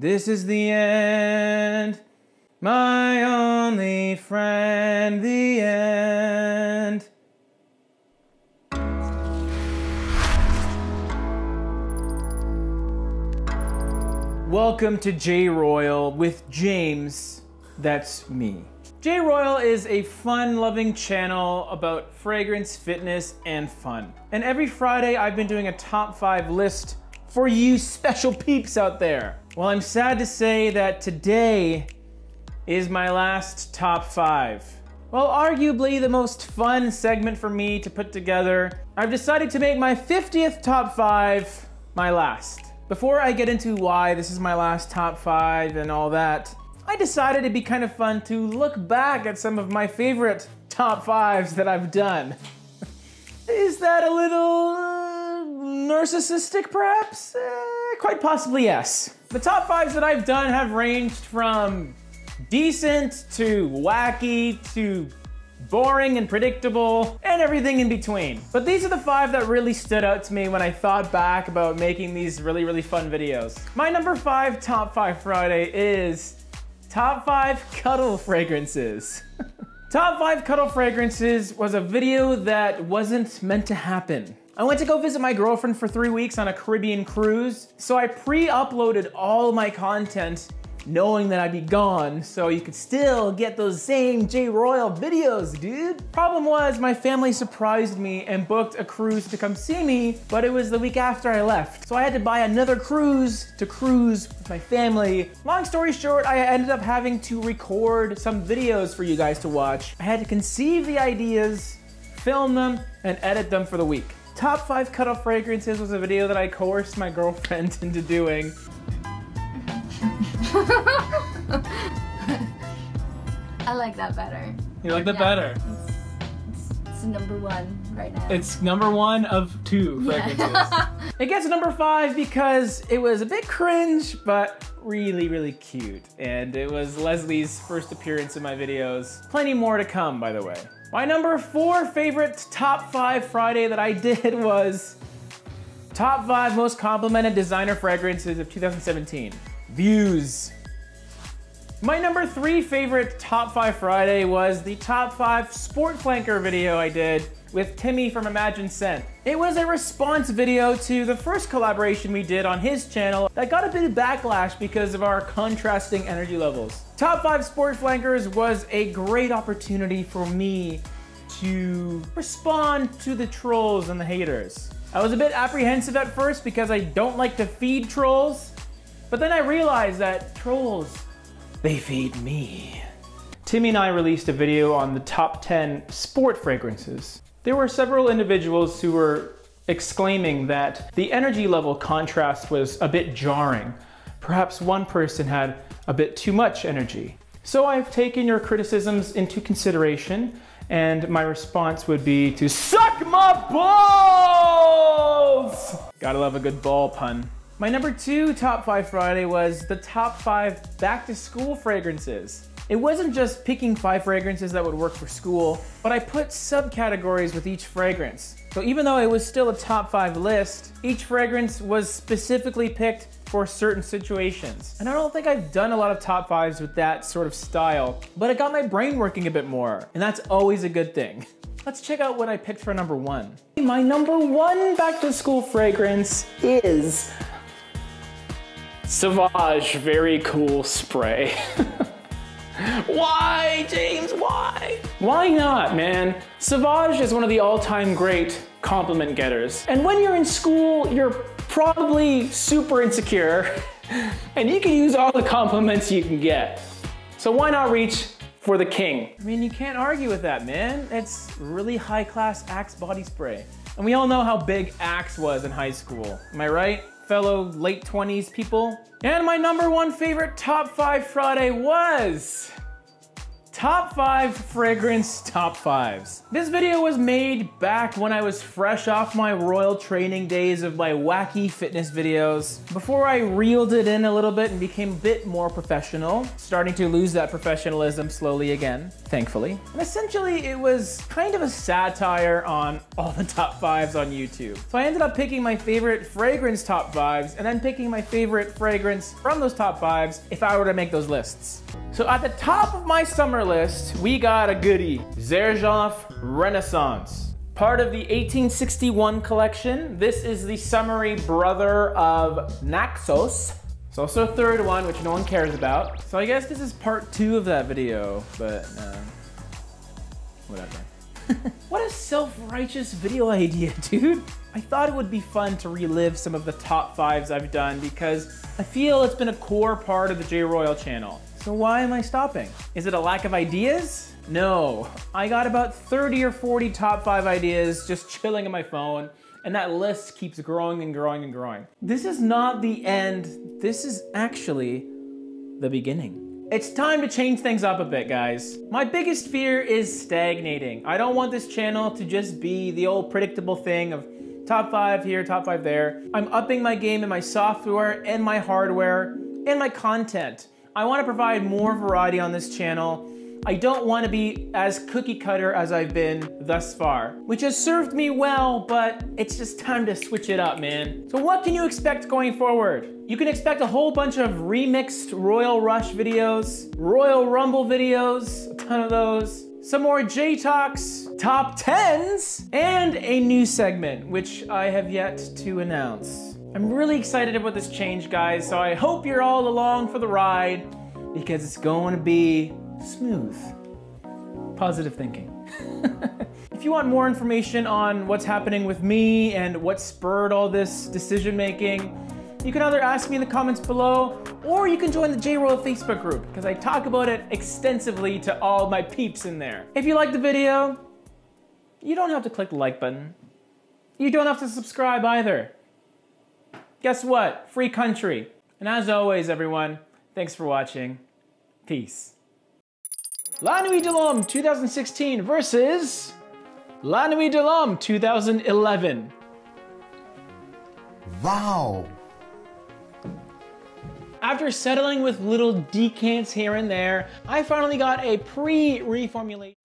This is the end. My only friend, the end. Welcome to J Royal with James. That's me. J Royal is a fun loving channel about fragrance, fitness, and fun. And every Friday I've been doing a top five list for you special peeps out there. Well, I'm sad to say that today is my last top five. Well, arguably the most fun segment for me to put together, I've decided to make my 50th top five my last. Before I get into why this is my last top five and all that, I decided it'd be kind of fun to look back at some of my favorite top fives that I've done. is that a little narcissistic, perhaps? Uh, quite possibly, yes. The top fives that I've done have ranged from decent to wacky to boring and predictable, and everything in between. But these are the five that really stood out to me when I thought back about making these really, really fun videos. My number five Top 5 Friday is Top 5 Cuddle Fragrances. Top 5 Cuddle Fragrances was a video that wasn't meant to happen. I went to go visit my girlfriend for three weeks on a Caribbean cruise, so I pre-uploaded all my content knowing that I'd be gone so you could still get those same J Royal videos, dude. Problem was my family surprised me and booked a cruise to come see me, but it was the week after I left. So I had to buy another cruise to cruise with my family. Long story short, I ended up having to record some videos for you guys to watch. I had to conceive the ideas, film them, and edit them for the week. Top 5 cuddle fragrances was a video that I coerced my girlfriend into doing. I like that better. You like that Yeah. better? It's, it's number one right now. It's number one of two fragrances. it gets number five because it was a bit cringe, but really, really cute. And it was Leslie's first appearance in my videos. Plenty more to come, by the way. My number four favorite top five Friday that I did was top five most complimented designer fragrances of 2017. Views. My number three favorite Top 5 Friday was the Top 5 Sport Flanker video I did with Timmy from Imagine Scent. It was a response video to the first collaboration we did on his channel that got a bit of backlash because of our contrasting energy levels. Top 5 Sport Flankers was a great opportunity for me to respond to the trolls and the haters. I was a bit apprehensive at first because I don't like to feed trolls, but then I realized that trolls they feed me. Timmy and I released a video on the top 10 sport fragrances. There were several individuals who were exclaiming that the energy level contrast was a bit jarring. Perhaps one person had a bit too much energy. So I've taken your criticisms into consideration and my response would be to suck my balls! Gotta love a good ball pun. My number two top five Friday was the top five back to school fragrances. It wasn't just picking five fragrances that would work for school, but I put subcategories with each fragrance. So even though it was still a top five list, each fragrance was specifically picked for certain situations. And I don't think I've done a lot of top fives with that sort of style, but it got my brain working a bit more, and that's always a good thing. Let's check out what I picked for number one. My number one back to school fragrance is Sauvage Very Cool Spray. why, James, why? Why not, man? Sauvage is one of the all-time great compliment getters. And when you're in school, you're probably super insecure and you can use all the compliments you can get. So why not reach for the king? I mean, you can't argue with that, man. It's really high-class Axe body spray. And we all know how big Axe was in high school. Am I right? Fellow late 20s people. And my number one favorite top five Friday was Top 5 fragrance top 5s. This video was made back when I was fresh off my royal training days of my wacky fitness videos, before I reeled it in a little bit and became a bit more professional, starting to lose that professionalism slowly again, thankfully. And essentially it was kind of a satire on all the top 5s on YouTube. So I ended up picking my favorite fragrance top 5s and then picking my favorite fragrance from those top 5s if I were to make those lists. So at the top of my summer list, we got a goodie, Xerjoff Renaissance. Part of the 1861 collection, this is the summery brother of Naxos. It's also a third one, which no one cares about. So I guess this is part two of that video, but uh, whatever. what a self-righteous video idea, dude. I thought it would be fun to relive some of the top fives I've done because I feel it's been a core part of the J Royal channel. So why am I stopping? Is it a lack of ideas? No, I got about 30 or 40 top five ideas just chilling on my phone and that list keeps growing and growing and growing. This is not the end, this is actually the beginning. It's time to change things up a bit, guys. My biggest fear is stagnating. I don't want this channel to just be the old predictable thing of top five here, top five there. I'm upping my game in my software and my hardware and my content. I wanna provide more variety on this channel. I don't wanna be as cookie cutter as I've been thus far, which has served me well, but it's just time to switch it up, man. So what can you expect going forward? You can expect a whole bunch of remixed Royal Rush videos, Royal Rumble videos, a ton of those, some more J Talks, top 10s, and a new segment, which I have yet to announce. I'm really excited about this change, guys, so I hope you're all along for the ride because it's going to be smooth. Positive thinking. if you want more information on what's happening with me and what spurred all this decision making, you can either ask me in the comments below or you can join the J-Royal Facebook group because I talk about it extensively to all my peeps in there. If you like the video, you don't have to click the like button. You don't have to subscribe either. Guess what? Free country. And as always, everyone, thanks for watching. Peace. La Nuit de l'Homme 2016 versus La Nuit de l'Homme 2011. Wow! After settling with little decants here and there, I finally got a pre-reformulation